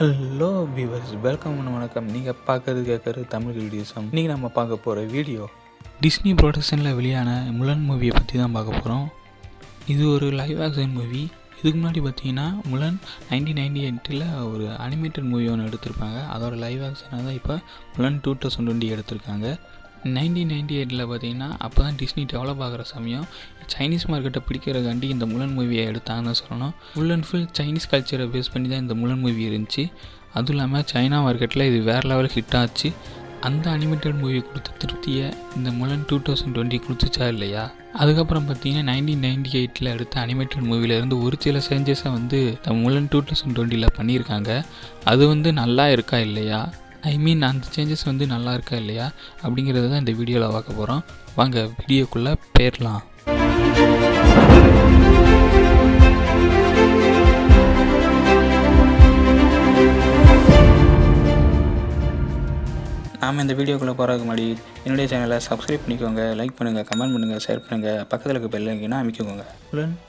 Hello viewers welcome வணக்கம். நீங்கள் பார்க்கறது கேட்குறது தமிழ் வீடியோஸம். இன்றைக்கி நம்ம பார்க்க போகிற வீடியோ. டிஸ்னி ப்ரொடக்ஷனில் வெளியான முலன் மூவியை பற்றி தான் பார்க்க போகிறோம் இது ஒரு லைவ் ஆக்ஷன் மூவி இதுக்கு முன்னாடி பார்த்தீங்கன்னா முலன் நைன்டீன் நைன்டி எயிட்டில் ஒரு அனிமேட்டட் மூவி ஒன்று எடுத்திருப்பாங்க. அதோட லைவ் ஆக்ஷனாக தான் இப்போ முலன் டூ தௌசண்ட் டுவெண்ட்டி எடுத்திருக்காங்க. நைன்டீன் நைன்டி எயிட்டில் பார்த்தீங்கன்னா அப்போ தான் டிஸ்னி டெவலப் ஆகிற சமயம் சைனீஸ் மார்க்கெட்டை பிடிக்கிறக்காண்டி இந்த முலன் மூவியை எடுத்தாங்கன்னு தான் சொல்லணும். ஃபுல் அண்ட் ஃபுல் சைனீஸ் கல்ச்சரை பேஸ் பண்ணி தான் இந்த முலன் மூவி இருந்துச்சு. அதுவும் இல்லாமல் சைனா மார்க்கெட்டில் இது வேறு லெவல் ஹிட் ஆச்சு. அந்த அனிமேட்டட் மூவி கொடுத்த திருப்தியை இந்த முலன் டூ தௌசண்ட் டுவெண்ட்டி கொடுத்துச்சா இல்லையா? அதுக்கப்புறம் பார்த்தீங்கன்னா நைன்டீன் நைன்டி எயிட்டில் எடுத்த அனிமேட்டட் மூவிலேருந்து ஒரு சில சேஞ்சஸை வந்து இந்த முலன் டூ தௌசண்ட் டுவெண்ட்டியில் பண்ணியிருக்காங்க. அது வந்து நல்லா இருக்கா இல்லையா? ஐ மீன் அந்த சேஞ்சஸ் வந்து நல்லா இருக்கா இல்லையா? அப்படிங்கிறத தான் இந்த வீடியோவில் பார்க்க போகிறோம் வாங்க வீடியோக்குள்ளே போயிடலாம் நாம் இந்த வீடியோக்குள்ளே போகிறதுக்கு முன்னாடி என்னுடைய சேனலை சப்ஸ்கிரைப் பண்ணிக்கோங்க லைக் பண்ணுங்கள் கமெண்ட் பண்ணுங்கள் ஷேர் பண்ணுங்கள் பக்கத்தில் இருக்க பெல் அமைக்கோங்க.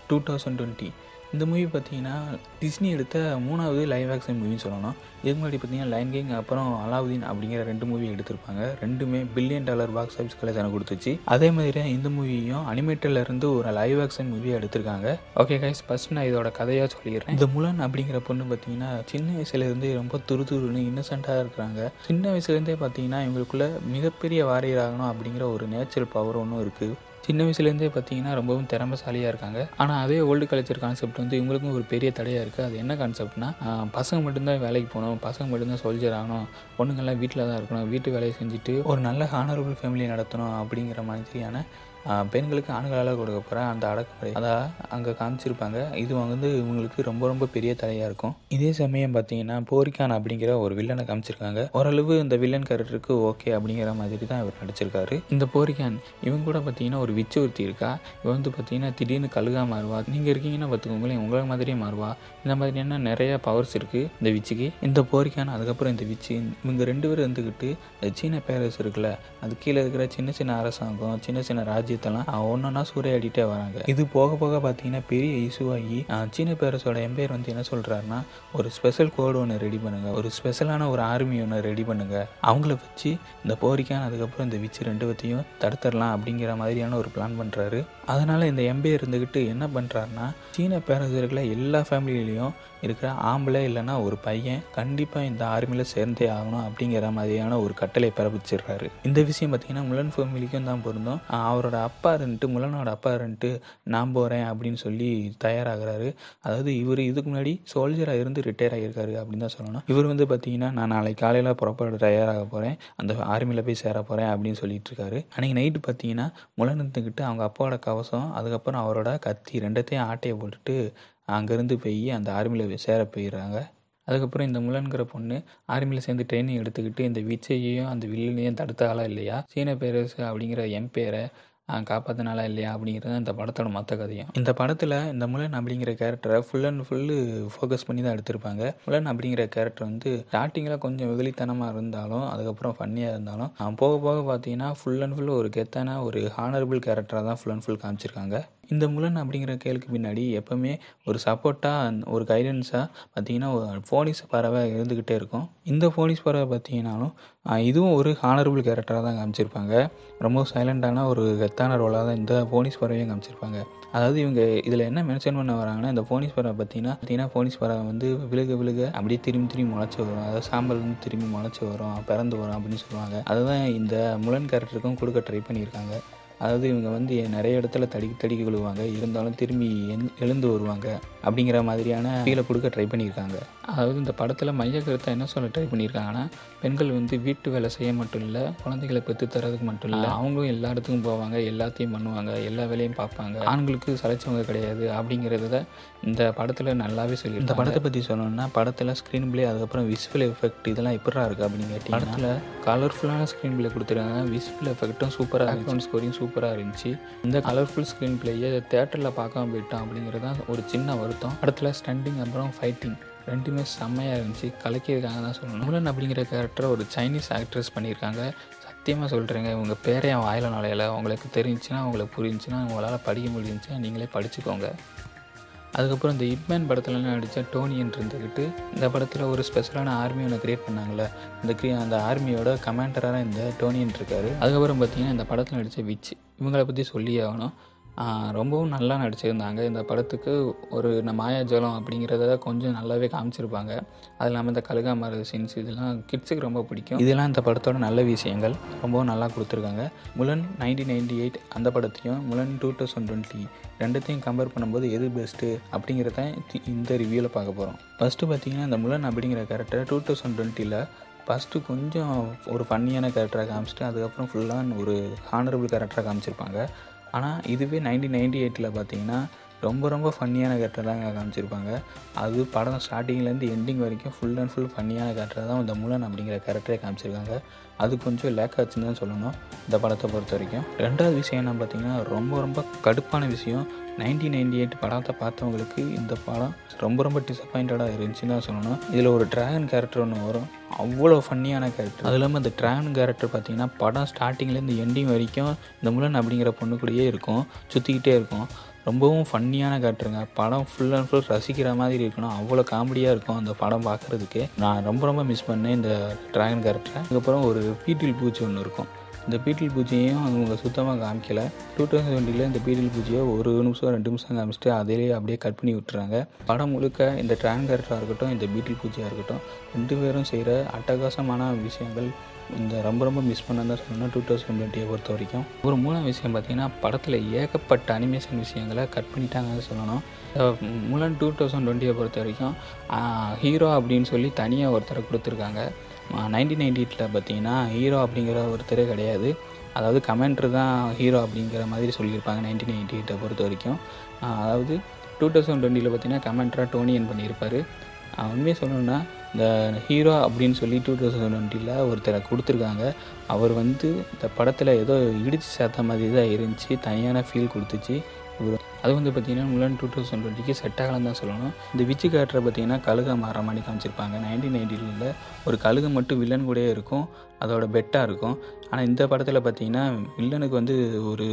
டூ தௌசண்ட் டுவெண்ட்டி இந்த மூவி பார்த்தீங்கன்னா டிஸ்னி எடுத்த மூணாவது லைவ் ஆக்ஷன் மூவின்னு சொல்லணும். இதுக்கு முன்னாடி பார்த்தீங்கன்னா லைன் கிங் அப்புறம் அலாவுதீன் அப்படிங்கிற ரெண்டு மூவி எடுத்திருப்பாங்க. ரெண்டுமே பில்லியன் டாலர் பாக்ஸ் ஆஃபீஸ் கலெக்ஷனை கொடுத்துச்சு. அதே மாதிரி இந்த மூவியும் அனிமேட்டர்ல இருந்து ஒரு லைவ் ஆக்ஷன் மூவியை எடுத்திருக்காங்க. ஓகே கைஸ் ஃபர்ஸ்ட் நான் இதோட கதையாக சொல்லிடுறேன். இந்த முலன் அப்படிங்கிற பொண்ணு பார்த்தீங்கன்னா சின்ன வயசுலேருந்தே ரொம்ப துரு துருன்னு இன்னசென்ட்டாக இருக்கிறாங்க. சின்ன வயசுலேருந்தே பார்த்தீங்கன்னா இவங்களுக்குள்ள மிகப்பெரிய வாரியராகணும் அப்படிங்கிற ஒரு நேச்சுரல் பவர் ஒன்றும் இருக்குது சின்ன வயசுலேருந்தே பார்த்தீங்கன்னா ரொம்பவும் திறமைசாலியாக இருக்காங்க. ஆனால் அதே ஓல்டு கல்ச்சர் கான்செப்ட் வந்து இவங்களுக்கும் ஒரு பெரிய தடையாக இருக்குது அது என்ன கான்செப்ட்னா பசங்க மட்டும்தான் வேலைக்கு போகணும் பசங்க மட்டும்தான் சோல்ஜர் ஆகணும் பொண்ணுங்கள்லாம் வீட்டில் தான் இருக்கணும் வீட்டு வேலையை செஞ்சுட்டு ஒரு நல்ல ஹானரபுள் ஃபேமிலியை நடத்தணும் அப்படிங்கிற மாதிரியான பெண்களுக்கு ஆண்களால் கொடுக்க போகிற அந்த அடக்குமுறை அதை அங்கே காமிச்சிருப்பாங்க. இது வந்து இவங்களுக்கு ரொம்ப ரொம்ப பெரிய தடையாக இருக்கும். இதே சமயம் பார்த்தீங்கன்னா போரிக்கான் அப்படிங்கிற ஒரு வில்லனை காமிச்சிருக்காங்க. ஓரளவு இந்த வில்லன் கேரக்டருக்கு ஓகே அப்படிங்கிற மாதிரி தான் இவர் நடிச்சிருக்காரு. இந்த போரிக்கான் இவங்க கூட பார்த்தீங்கன்னா ஒரு விச்சு ஒருத்தி இருக்கா? இவன் வந்து பார்த்தீங்கன்னா திடீர்னு கழுகா மாறுவா. நீங்கள் இருக்கீங்கன்னா பார்த்துக்கோங்களேன் உங்களை மாதிரியே மாறுவா. இந்த மாதிரியான நிறைய பவர்ஸ் இருக்குது இந்த விச்சுக்கு. இந்த போரிக்கான் அதுக்கப்புறம் இந்த விச்சு இவங்க ரெண்டு பேரும் இருந்துக்கிட்டு சீன பேரஸ் இருக்குல்ல அது கீழே இருக்கிற சின்ன சின்ன அரசாங்கம் சின்ன சின்ன ராஜ்யத்தெல்லாம் ஒன்றொன்னா சூறையாடிட்டே வராங்க. இது போக போக பார்த்தீங்கன்னா பெரிய இஷ்யூ சீன பேரரசோட எம்பையர் வந்து என்ன சொல்கிறாருன்னா ஒரு ஸ்பெஷல் கோடு ஒன்று ரெடி பண்ணுங்க. ஒரு ஸ்பெஷலான ஒரு ஆர்மி ஒன்று ரெடி பண்ணுங்க. அவங்கள வச்சு இந்த போரிக்கான் அதுக்கப்புறம் இந்த விச்சு ரெண்டு பற்றியும் தடுத்துடலாம் அப்படிங்கிற மாதிரியான ஒரு பிளான் பண்ணுறாரு அதனால் இந்த எம்பையர் இருந்துக்கிட்டு என்ன பண்ணுறாருன்னா சீன பேரரசர்களை எல்லா ஃபேமிலியிலையும் இருக்கிற ஆம்பளை இல்லைன்னா ஒரு பையன் கண்டிப்பாக இந்த ஆர்மியில் சேர்ந்தே ஆகணும் அப்படிங்கிற மாதிரியான ஒரு கட்டளை பிறப்பிச்சிடுறாரு. இந்த விஷயம் பார்த்தீங்கன்னா முலன் ஃபேமிலிக்கும் தான் பொருந்தும். அவரோட அப்பா இருந்துட்டு முலனோட அப்பா இருந்துட்டு நான் போகிறேன் அப்படின்னு சொல்லி தயாராகிறாரு. அதாவது இவர் இதுக்கு முன்னாடி சோல்ஜராக இருந்து ரிட்டையர் ஆகியிருக்காரு அப்படின்னு தான் சொல்லணும். இவர் வந்து பார்த்தீங்கன்னா நான் நாளைக்கு காலையில் புறப்பட தயாராக போகிறேன் அந்த ஆர்மியில் போய் சேர போகிறேன் அப்படின்னு சொல்லிட்டு இருக்காரு. அன்றைக்கி நைட்டு பார்த்தீங்கன்னா முலன் இருந்துக்கிட்டு அவங்க அப்பாவோட கவசம் அதுக்கப்புறம் அவரோட கத்தி ரெண்டத்தையும் ஆட்டையை போட்டுட்டு அங்கேருந்து போய் அந்த ஆர்மியில் சேர போயிடுறாங்க. அதுக்கப்புறம் இந்த முலன்கிற பொண்ணு ஆர்மியில் சேர்ந்து ட்ரைனிங் எடுத்துக்கிட்டு இந்த விச்சையையும் அந்த வில்லனையும் தடுத்தாலா இல்லையா? சீன பேரரசு அப்படிங்கிற எம்பேரை காப்பாற்றினாலா இல்லையா அப்படிங்கிறது இந்த படத்தோட மொத்த கதையும். இந்த படத்தில் இந்த முலன் அப்படிங்கிற கேரக்டரை ஃபுல் அண்ட் ஃபுல்லு ஃபோக்கஸ் பண்ணி தான் எடுத்திருப்பாங்க. முலன் அப்படிங்கிற கேரக்டர் வந்து ஸ்டார்டிங்கில் கொஞ்சம் வெகுளித்தனமாக இருந்தாலும் அதுக்கப்புறம் ஃபன்னியாக இருந்தாலும் போக போக பார்த்தீங்கன்னா ஃபுல் அண்ட் ஃபுல் ஒரு கெத்தான ஒரு ஹானரபிள் கேரக்டராக தான் ஃபுல் அண்ட் ஃபுல் காமிச்சிருக்காங்க. இந்த முலன் அப்படிங்கிற கேளுக்கு பின்னாடி எப்போவுமே ஒரு சப்போர்ட்டாக ஒரு கைடன்ஸாக பார்த்தீங்கன்னா ஒரு ஃபோனிஸ் பறவை இருந்துக்கிட்டே இருக்கும். இந்த ஃபோனிஸ் பறவை பார்த்தீங்கன்னாலும் இதுவும் ஒரு ஹானரபிள் கேரக்டராக தான் காமிச்சிருப்பாங்க. ரொம்ப சைலண்டான ஒரு கெத்தான ரோலாக தான் இந்த ஃபோனிஸ் பறவையும் காமிச்சிருப்பாங்க. அதாவது இவங்க இதில் என்ன மென்ஷன் பண்ண வராங்கன்னா இந்த ஃபோனிஸ் பறவை பார்த்தீங்கன்னா பார்த்தீங்கன்னா ஃபோனிஸ் பறவை வந்து விழுக விழுக அப்படியே திரும்பி திரும்பி முளைச்சி வரும். அதாவது சாம்பல் வந்து திரும்பி முளைச்சி வரும் பிறந்து வரும் அப்படின்னு சொல்லுவாங்க. அதுதான் இந்த முலன் கேரக்டருக்கும் கொடுக்க ட்ரை பண்ணியிருக்காங்க. அதாவது இவங்க வந்து நிறைய இடத்துல தடுக்கி தடுக்கி விழுவாங்க இருந்தாலும் திரும்பி எழுந்து வருவாங்க. அப்படிங்கிற மாதிரியான ஃபீலை கொடுக்க ட்ரை பண்ணியிருக்காங்க. அதாவது இந்த படத்தில் மைய கருத்தை என்ன சொல்ல ட்ரை பண்ணியிருக்காங்கன்னா பெண்கள் வந்து வீட்டு வேலை செய்ய மட்டும் இல்லை குழந்தைகளை பெற்று தரதுக்கு மட்டும் இல்லை அவங்களும் எல்லா இடத்துக்கும் போவாங்க எல்லாத்தையும் பண்ணுவாங்க எல்லா வேலையும் பார்ப்பாங்க. ஆண்களுக்கு சளைச்சவங்க கிடையாது அப்படிங்கிறத இந்த படத்தில் நல்லாவே சொல்லி இந்த படத்தை பற்றி சொல்லணும்னா படத்தில் ஸ்க்ரீன் பிளே அதுக்கப்புறம் விசுவல் எஃபெக்ட் இதெல்லாம் எப்படா இருக்குது அப்படின்னு கேட்டிங்கன்னா படத்தில் கலர்ஃபுல்லான ஸ்க்ரீன் பிளே கொடுத்துருக்காங்க. விசுவல் எஃபெக்ட்டும் சூப்பராக பேக்ரவுண்ட் ஸ்கோரிங் சூப்பராக இருந்துச்சு. இந்த கலர்ஃபுல் ஸ்க்ரீன் பிளேயை தேட்டரில் பார்க்காம போயிட்டோம் அப்படிங்கிறது தான் ஒரு சின்ன வருத்தம். படத்தில் ஸ்டண்டிங் அப்புறம் ஃபைட்டிங் ரெண்டுமே செம்மையாக இருந்துச்சு. கலக்கியிருக்காங்க தான் சொல்லணும். முலன் அப்படிங்கிற கேரக்டரை ஒரு சைனீஸ் ஆக்ட்ரஸ் பண்ணியிருக்காங்க. சத்தியமாக சொல்கிறேங்க இவங்க பேரை என் வாயில நுழையில. உங்களுக்கு தெரிஞ்சுன்னா உங்களுக்கு புரிஞ்சுன்னா உங்களால் படிக்க முடிஞ்சுன்னா நீங்களே படிச்சுக்கோங்க. அதுக்கப்புறம் இந்த இப்மேன் படத்துலலாம் நடித்த டோனியன் இருந்துக்கிட்டு இந்த படத்தில் ஒரு ஸ்பெஷலான ஆர்மி ஒன்று க்ரியேட் பண்ணாங்களே அந்த கிரி அந்த ஆர்மியோட கமாண்டராக இந்த டோனியன் இருக்கார். அதுக்கப்புறம் பார்த்தீங்கன்னா இந்த படத்தில் நடித்த விச் இவங்களை பற்றி சொல்லியே ஆகணும். ரொம்பவும் நல்லா நடிச்சிருந்தாங்க. இந்த படத்துக்கு ஒரு இந்த மாயாஜலம் அப்படிங்கிறத கொஞ்சம் நல்லாவே காமிச்சிருப்பாங்க. அது இல்லாமல் இந்த கழுகாமர சீன்ஸ் இதெல்லாம் கிட்ஸுக்கு ரொம்ப பிடிக்கும். இதெல்லாம் இந்த படத்தோட நல்ல விஷயங்கள். ரொம்பவும் நல்லா கொடுத்துருக்காங்க. முலன் நைன்டீன் நைன்டி எயிட் அந்த படத்தையும் முலன் டூ தௌசண்ட் டுவெண்ட்டி ரெண்டுத்தையும் கம்பேர் பண்ணும்போது எது பெஸ்ட்டு அப்படிங்கிறத இந்த ரிவ்யூவில் பார்க்க போகிறோம் ஃபஸ்ட்டு பார்த்தீங்கன்னா இந்த முலன் அப்படிங்கிற கேரக்டர் டூ தௌசண்ட் டுவெண்ட்டியில் ஃபஸ்ட்டு கொஞ்சம் ஒரு ஃபன்னியான கேரக்டராக காமிச்சிட்டு அதுக்கப்புறம் ஃபுல்லாக ஒரு ஹானரபிள் கேரக்டராக காமிச்சிருப்பாங்க. ஆனால் இதுவே நைன்டீன் நைன்டி எயிட்டில் பார்த்தீங்கன்னா ரொம்ப ரொம்ப ஃபன்னியான கேரக்டர் தான் காமிச்சிருப்பாங்க. அது படம் ஸ்டார்டிங்லேருந்து எண்டிங் வரைக்கும் ஃபுல் அண்ட் ஃபுல் ஃபன்னியான கேரக்டர் தான் இந்த முலன் அப்படிங்கிற கேரக்டரே காமிச்சிருக்காங்க. அது கொஞ்சம் லேக் ஆச்சுன்னு தான் சொல்லணும் இந்த படத்தை பொறுத்த வரைக்கும். ரெண்டாவது விஷயம் என்ன பார்த்திங்கன்னா ரொம்ப ரொம்ப கடுப்பான விஷயம். நைன்டீன் நைன்டி எயிட் படத்தை பார்த்தவங்களுக்கு இந்த படம் ரொம்ப ரொம்ப டிசப்பாயிண்டடாக இருந்துச்சுன்னு தான் சொல்லணும். இதில் ஒரு ட்ராகன் கேரக்டர் ஒன்று வரும். அவ்வளோ ஃபன்னியான கேரக்டர் அது இல்லாமல் இந்த ட்ராகன் கேரக்டர் பார்த்தீங்கன்னா படம் ஸ்டார்டிங்லேருந்து எண்டிங் வரைக்கும் இந்த முலன் அப்படிங்கிற பொண்ணு கூடயே இருக்கும். சுற்றிக்கிட்டே இருக்கும். ரொம்பவும் ஃபன்னியான கேரக்டருங்க படம் ஃபுல் அண்ட் ஃபுல் ரசிக்கிற மாதிரி இருக்கணும். அவ்வளோ காமெடியாக இருக்கும் அந்த படம் பார்க்குறதுக்கு நான் ரொம்ப ரொம்ப மிஸ் பண்ணேன் இந்த ட்ராகன் கேரக்டரை அதுக்கப்புறம் ஒரு பீட்டில் பூச்சி ஒன்று இருக்கும். இந்த பீட்டில் பூஜையும் அவங்க சுத்தமாக காமிக்கல. டூ தௌசண்ட் டுவெண்ட்டியில் இந்த பீட்டில் பூஜையை ஒரு நிமிஷம் ரெண்டு நிமிஷம் காமிச்சிட்டு அதிலேயே அப்படியே கட் பண்ணி விட்டுறாங்க. படம் முழுக்க இந்த ட்ரான் கேரக்டராக இருக்கட்டும் இந்த பீட்டில் பூஜையாக இருக்கட்டும் ரெண்டு பேரும் செய்கிற அட்டகாசமான விஷயங்கள் இந்த ரொம்ப ரொம்ப மிஸ் பண்ண தான் சொல்லணும். டூ தௌசண்ட் டுவெண்ட்டியை பொறுத்த வரைக்கும். ஒரு மூணாம் விஷயம் பார்த்தீங்கன்னா படத்தில் ஏகப்பட்ட அனிமேஷன் விஷயங்களை கட் பண்ணிட்டாங்கன்னு சொல்லணும். முலன் டூ தௌசண்ட் டுவெண்ட்டியை பொறுத்த வரைக்கும் ஹீரோ அப்படின்னு சொல்லி தனியாக ஒருத்தரை கொடுத்துருக்காங்க. நைன்டீன் நைன்டி எயிட்டில் பார்த்தீங்கன்னா ஹீரோ அப்படிங்கிற ஒருத்தரே கிடையாது. அதாவது கமெண்ட்ரு தான் ஹீரோ அப்படிங்கிற மாதிரி சொல்லியிருப்பாங்க நைன்டீன் நைன்டி எயிட்டை பொறுத்த வரைக்கும். அதாவது டூ தௌசண்ட் டுவெண்ட்டியில் பார்த்தீங்கன்னா கமெண்ட்ராக டோனியன் பண்ணியிருப்பார். உண்மையை சொல்லணுன்னா இந்த ஹீரோ அப்படின்னு சொல்லி டூ தௌசண்ட் டுவெண்ட்டியில் ஒருத்தரை கொடுத்துருக்காங்க. அவர் வந்து இந்த படத்தில் ஏதோ இடித்து சேர்த்த மாதிரி தான் இருந்துச்சு தனியான ஃபீல் கொடுத்துச்சு. அது வந்து பார்த்திங்கன்னா முலன் டூ தௌசண்ட் டுவெண்ட்டிக்கு செட் ஆகலாம் தான் சொல்லணும். இந்த விச்சு கேரக்டரை பார்த்திங்கன்னா கழுகை மாற மாதிரி காமிச்சிருப்பாங்க. நைன்டீன் நைன்டியில் ஒரு கழுகு மட்டும் வில்லன் கூடயே இருக்கும். அதோட பெட்டாக இருக்கும். ஆனால் இந்த படத்தில் பார்த்திங்கன்னா வில்லனுக்கு வந்து ஒரு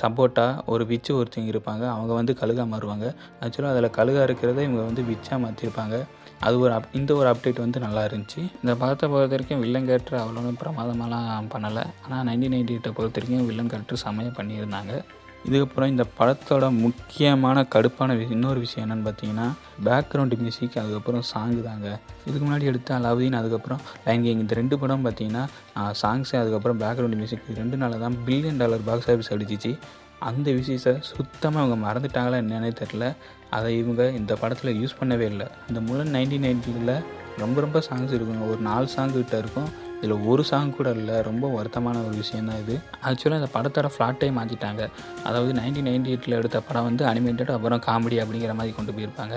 சப்போட்டா ஒரு விச்சு ஒருத்தவங்க இருப்பாங்க. அவங்க வந்து கழுகா மாறுவாங்க. ஆக்சுவலாக அதில் கழுகா இருக்கிறத இவங்க வந்து விச்சாக மாற்றிருப்பாங்க அது ஒரு அப் இந்த ஒரு அப்டேட் வந்து நல்லா இருந்துச்சு. இந்த படத்தை பொறுத்த வரைக்கும் வில்லன் கேரக்டர் அவ்வளோ பிரமாதமாலாம் பண்ணலை. ஆனால் நைன்டீன் நைன்டி எயிட்டை பொறுத்த வரைக்கும் வில்லன் கேரக்டர் செமையாக பண்ணியிருந்தாங்க. இதுக்கப்புறம் இந்த படத்தோட முக்கியமான கடுப்பான இன்னொரு விஷயம் என்னென்னு பார்த்தீங்கன்னா பேக்ரவுண்டு மியூசிக் அதுக்கப்புறம் சாங்கு தாங்க. இதுக்கு முன்னாடி எடுத்த அலாவுதீன் அதுக்கப்புறம் லைன் கேங் இந்த ரெண்டு படம் பார்த்தீங்கன்னா சாங்ஸு அதுக்கப்புறம் பேக்ரவுண்டு மியூசிக் ரெண்டு நாளில் தான் பில்லியன் டாலர் பாக்ஸ் ஆஃபீஸ் அடிச்சிச்சு. அந்த விஷயத்தை சுத்தமாக அவங்க மறந்துட்டாங்களா என்னன்னே தெரில அதை இவங்க இந்த படத்தில் யூஸ் பண்ணவே இல்லை. இந்த முழு நைன்டீன் நைன்ட்டியில் ரொம்ப ரொம்ப சாங்ஸ் இருக்குங்க. ஒரு நாலு சாங் கிட்ட இருக்கும். இதில் ஒரு சாங் கூட இல்லை. ரொம்ப வருத்தமான ஒரு விஷயம் தான் இது ஆக்சுவலாக இந்த படத்தோட ஃப்ளாட்டே மாற்றிட்டாங்க அதாவது நைன்டீன் நைன்டி எயிட்டில் எடுத்த படம் வந்து அனிமேட்டட் அப்புறம் காமெடி அப்படிங்கிற மாதிரி கொண்டு போயிருப்பாங்க.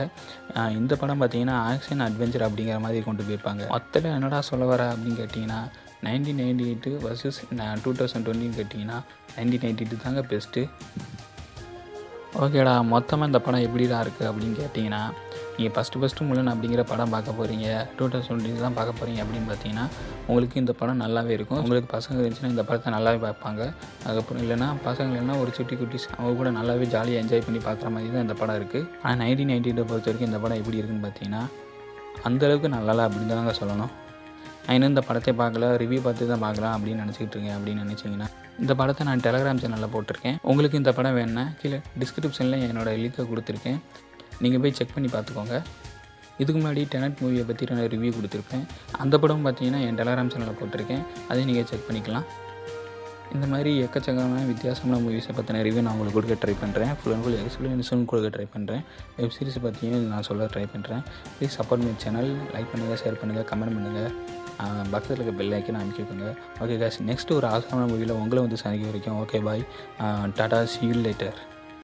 இந்த படம் பார்த்தீங்கன்னா ஆக்ஷன் அட்வென்ச்சர் அப்படிங்கிற மாதிரி கொண்டு போயிருப்பாங்க. மொத்தத்தில் என்னடா சொல்ல வர அப்படின்னு கேட்டிங்கன்னா nineteen ninety eight versus two thousand டுவெண்ட்டின்னு கேட்டிங்கன்னா நைன்டீன் நைன்டி எயிட்டு தாங்க பெஸ்ட்டு ஓகேடா மொத்தமாக இந்த படம் எப்படிடா இருக்குது அப்படின்னு கேட்டிங்கன்னா நீங்கள் ஃபஸ்ட்டு ஃபஸ்ட்டு முள்ளன் அப்படிங்கிற படம் பார்க்க போகிறீங்க டூ தௌசண்ட் தான் பார்க்க போகிறீங்க அப்படின்னு பார்த்தீங்கன்னா உங்களுக்கு இந்த படம் நல்லாவே இருக்கும். உங்களுக்கு பசங்க இருந்துச்சுன்னா இந்த படத்தை நல்லாவே பார்ப்பாங்க. அதுக்கப்புறம் இல்லைனா பசங்க இல்லைன்னா ஒரு சுட்டி குட்டிஸ் அவங்க கூட நல்லாவே ஜாலியாக என்ஜாய் பண்ணி பார்க்குற மாதிரி தான் இந்த படம் இருக்குது ஆனால் நைன்டீன் நைன்டி பொறுத்த வரைக்கும் இந்த படம் எப்படி இருக்குன்னு பார்த்தீங்கன்னா அந்தளவுக்கு நல்லா அப்படின்னு தாங்க சொல்லணும். நான் இன்னும் இந்த படத்தை பார்க்கல ரிவ்யூ பார்த்து தான் பார்க்கலாம் அப்படின்னு நினச்சிக்கிட்டு இருக்கேன் அப்படின்னு நினச்சிங்கன்னா இந்த படத்தை நான் டெலகிராம் சேனலில் போட்டிருக்கேன். உங்களுக்கு இந்த படம் வேணுன்னா கீழே டிஸ்கிரிப்ஷனில் என்னோடய லிங்கை கொடுத்துருக்கேன். நீங்கள் போய் செக் பண்ணி பார்த்துக்கோங்க. இதுக்கு முன்னாடி டெனட் மூவியை பற்றி நான் ரிவ்யூ கொடுத்துருப்பேன். அந்த படம் பார்த்தீங்கன்னா என் டெலகிராம் சேனலில் போட்டிருக்கேன். அதையும் நீங்கள் செக் பண்ணிக்கலாம். இந்த மாதிரி எக்கச்சக்கமான வித்தியாசமான மூவிஸை பற்றின ரிவ்யூ நான் உங்களுக்கு கொடுக்க ட்ரை பண்ணுறேன் ஃபுல் அண்ட் ஃபுல் எக்ஸ்பிளேஷன் கொடுக்க ட்ரை பண்ணுறேன் வெப் சீரிஸ் பற்றியும் நான் சொல்ல ட்ரை பண்ணுறேன் please support my channel like பண்ணுங்கள் ஷேர் பண்ணுங்கள் கமெண்ட் பண்ணுங்கள் பக்கத்தில் இருக்க பெல் ஐக்கன் அமைக்கிக்கோங்க ஓகே காஸ் நெக்ஸ்ட் ஒரு ஆசாமான மூவியில் உங்களை வந்து சந்திக்க வரைக்கும் okay bye tata see you later